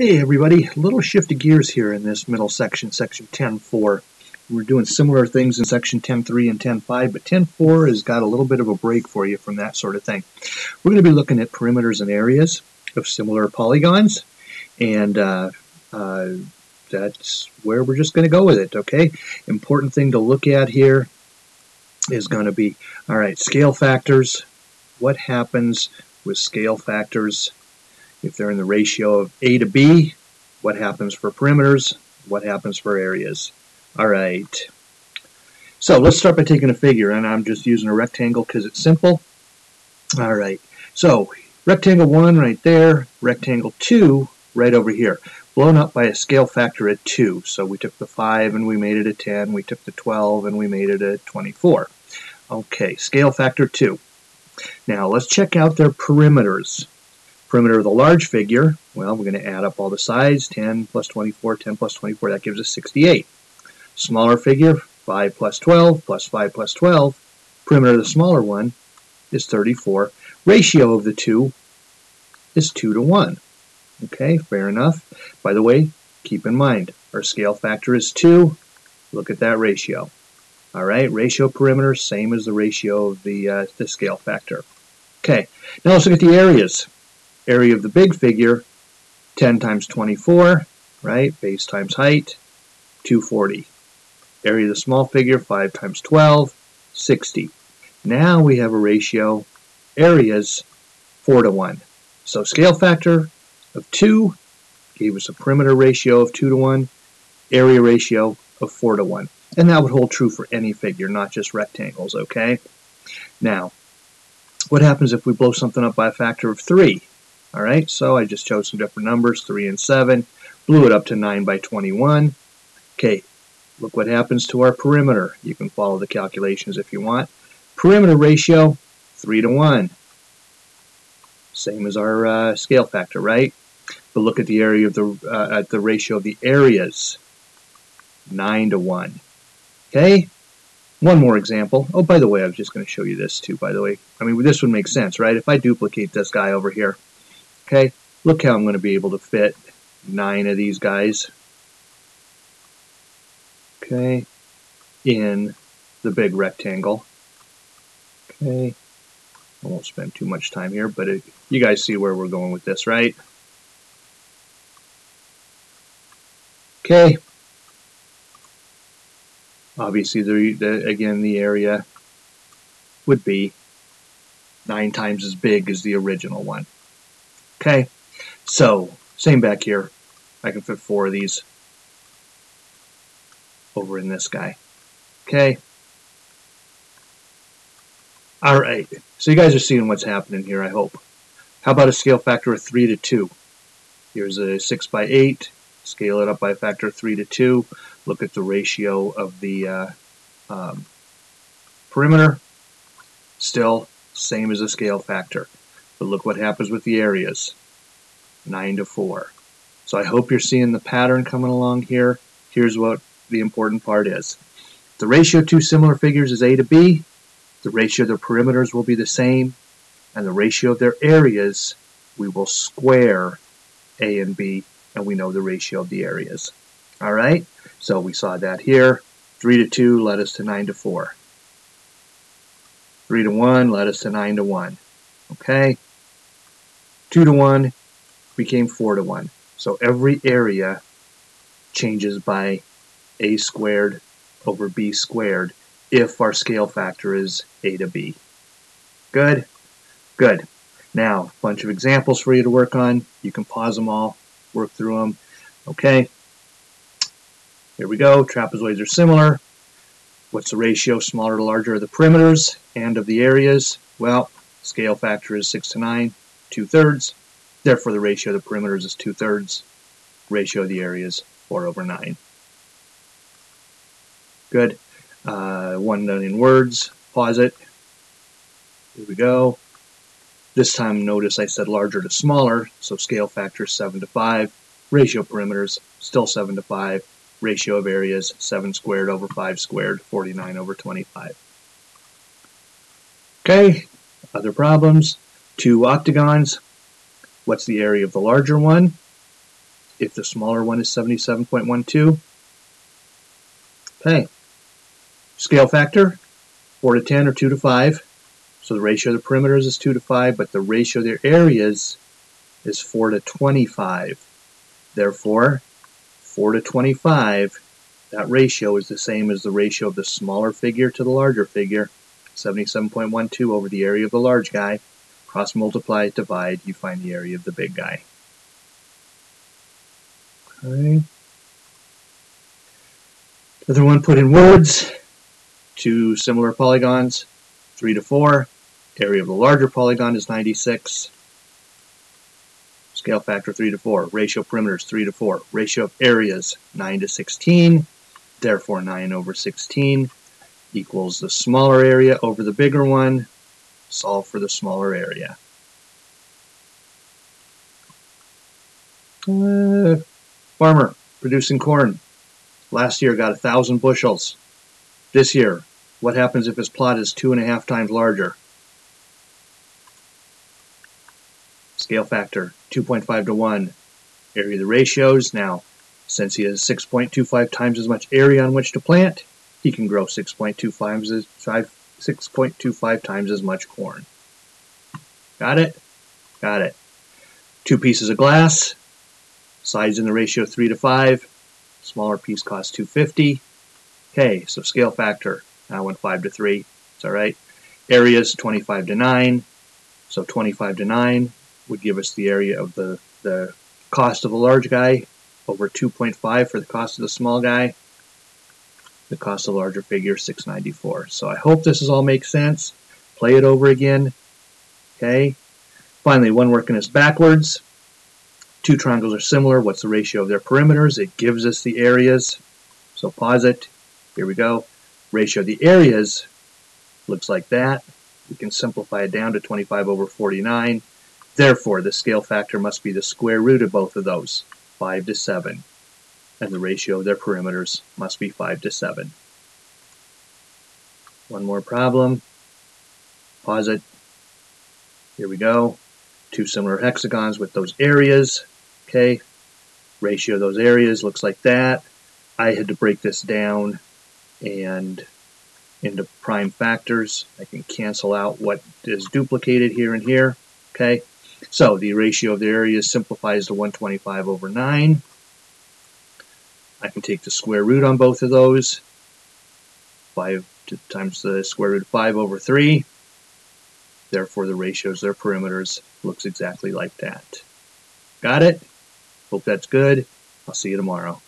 Hey everybody, a little shift of gears here in this middle section, section 10.4. We're doing similar things in section 10.3 and 10.5, but 10.4 has got a little bit of a break for you from that sort of thing. We're going to be looking at perimeters and areas of similar polygons, and uh, uh, that's where we're just going to go with it, okay? Important thing to look at here is going to be, all right, scale factors. What happens with scale factors if they're in the ratio of A to B, what happens for perimeters, what happens for areas. All right. So let's start by taking a figure, and I'm just using a rectangle because it's simple. All right. So rectangle 1 right there, rectangle 2 right over here, blown up by a scale factor at 2. So we took the 5 and we made it a 10, we took the 12 and we made it a 24. Okay, scale factor 2. Now let's check out their perimeters. Perimeter of the large figure, well, we're going to add up all the sides, 10 plus 24, 10 plus 24, that gives us 68. Smaller figure, 5 plus 12 plus 5 plus 12. Perimeter of the smaller one is 34. Ratio of the two is 2 to 1. Okay, fair enough. By the way, keep in mind, our scale factor is 2. Look at that ratio. All right, ratio perimeter, same as the ratio of the, uh, the scale factor. Okay, now let's look at the areas. Area of the big figure, 10 times 24, right? Base times height, 240. Area of the small figure, 5 times 12, 60. Now we have a ratio, areas, 4 to 1. So scale factor of 2 gave us a perimeter ratio of 2 to 1, area ratio of 4 to 1. And that would hold true for any figure, not just rectangles, okay? Now, what happens if we blow something up by a factor of 3? All right, so I just chose some different numbers, 3 and 7, blew it up to 9 by 21. Okay, look what happens to our perimeter. You can follow the calculations if you want. Perimeter ratio, 3 to 1. Same as our uh, scale factor, right? But look at the area of the uh, at the ratio of the areas, 9 to 1. Okay, one more example. Oh, by the way, I was just going to show you this too, by the way. I mean, this would make sense, right? If I duplicate this guy over here, Okay, look how I'm going to be able to fit nine of these guys. Okay, in the big rectangle. Okay, I won't spend too much time here, but it, you guys see where we're going with this, right? Okay. Obviously, the, the, again, the area would be nine times as big as the original one. Okay, so same back here. I can fit four of these over in this guy. Okay. All right, so you guys are seeing what's happening here, I hope. How about a scale factor of 3 to 2? Here's a 6 by 8. Scale it up by a factor of 3 to 2. Look at the ratio of the uh, um, perimeter. Still, same as a scale factor. But look what happens with the areas. 9 to 4. So I hope you're seeing the pattern coming along here. Here's what the important part is. The ratio of two similar figures is A to B. The ratio of their perimeters will be the same. And the ratio of their areas, we will square A and B, and we know the ratio of the areas. All right, so we saw that here. 3 to 2 led us to 9 to 4. 3 to 1 led us to 9 to 1. Okay, 2 to 1 became 4 to 1. So every area changes by a squared over b squared if our scale factor is a to b. Good? Good. Now, a bunch of examples for you to work on. You can pause them all, work through them. Okay. Here we go. Trapezoids are similar. What's the ratio smaller to larger of the perimeters and of the areas? Well, scale factor is 6 to 9, 2 thirds. Therefore, the ratio of the perimeters is 2 thirds. Ratio of the areas 4 over 9. Good. Uh, one done in words. Pause it. Here we go. This time, notice I said larger to smaller, so scale factor 7 to 5. Ratio perimeters, still 7 to 5. Ratio of areas, 7 squared over 5 squared, 49 over 25. Okay, other problems. Two octagons, What's the area of the larger one? if the smaller one is 77.12. Okay. Scale factor, 4 to 10 or 2 to 5. So the ratio of the perimeters is 2 to 5, but the ratio of their areas is 4 to 25. Therefore, 4 to 25, that ratio is the same as the ratio of the smaller figure to the larger figure, 77.12 over the area of the large guy. Cross multiply, divide, you find the area of the big guy. Okay. Other one put in words, two similar polygons, 3 to 4. Area of the larger polygon is 96. Scale factor 3 to 4. Ratio perimeters 3 to 4. Ratio of areas 9 to 16. Therefore 9 over 16 equals the smaller area over the bigger one. Solve for the smaller area. Uh, farmer producing corn. Last year got a thousand bushels. This year, what happens if his plot is two and a half times larger? Scale factor, 2.5 to 1. Area the ratios. Now, since he has 6.25 times as much area on which to plant, he can grow 6.25 times as much corn. Got it? Got it. Two pieces of glass, sides in the ratio 3 to 5, smaller piece costs 250. Okay, so scale factor, I went 5 to 3, it's alright. Areas 25 to 9, so 25 to 9 would give us the area of the, the cost of the large guy over 2.5 for the cost of the small guy. The cost of larger figure 694. So I hope this is all makes sense. Play it over again. Okay. Finally, one working is backwards. Two triangles are similar. What's the ratio of their perimeters? It gives us the areas. So pause it. Here we go. Ratio of the areas looks like that. We can simplify it down to 25 over 49. Therefore, the scale factor must be the square root of both of those, 5 to 7. And the ratio of their perimeters must be 5 to 7. One more problem. Pause it. Here we go. Two similar hexagons with those areas. Okay. Ratio of those areas looks like that. I had to break this down and into prime factors. I can cancel out what is duplicated here and here. Okay. So the ratio of the areas simplifies to 125 over 9. I can take the square root on both of those. 5 times the square root of 5 over 3. Therefore, the ratios, their perimeters, looks exactly like that. Got it? Hope that's good. I'll see you tomorrow.